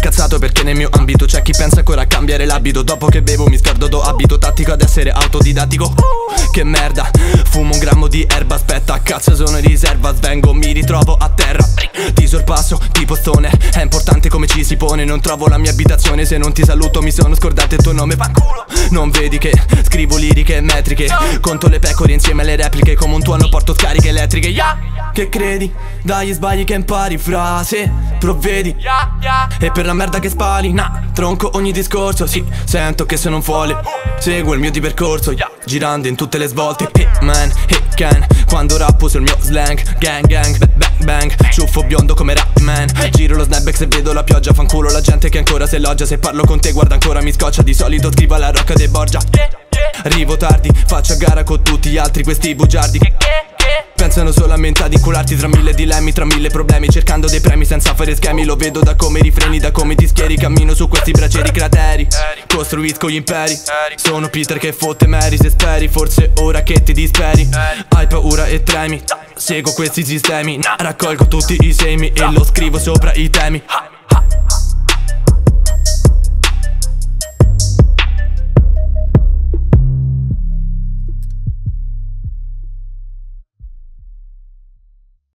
incazzato perché nel mio ambito C'è chi pensa ancora a cambiare l'abito. Dopo che bevo mi scordo do abito tattico ad essere autodidattico. Che merda, fumo un grammo di erba Aspetta, cazzo sono in riserva Svengo, mi ritrovo a terra. Ti sorpasso, tipo stoner È importante come ci si pone. Non trovo la mia abitazione Se non ti saluto mi sono scordato il tuo nome Fanculo Non vedi che scrivo liriche metriche Conto le pecore insieme alle repliche Come un tuono porto scariche elettriche yeah. Che credi? Dagli sbagli che impari frase Provvedi. E per la merda che spali Nah, tronco ogni discorso. Sì, sento che sono un folle. Seguo il mio di percorso Girando in tutte le svolte. Hitman, hitcan Quando rappo sul mio slang. Gang gang, bang bang. Ciuffo biondo come Rapman Giro lo snapback se vedo la pioggia Fanculo la gente che ancora se loggia. Se parlo con te guarda ancora mi scoccia. Di solito scrivo alla rocca dei Borgia Arrivo tardi, faccio a gara con tutti gli altri questi bugiardi. Pensano solamente ad incularti tra mille dilemmi, tra mille problemi Cercando dei premi senza fare schemi. Lo vedo da come rifreni, da come ti schieri Cammino su questi braccieri crateri. Costruisco gli imperi. Sono Peter che fotte Mary se speri Forse ora che ti disperi. Hai paura e tremi Seguo questi sistemi Raccolgo tutti i semi e lo scrivo sopra i temi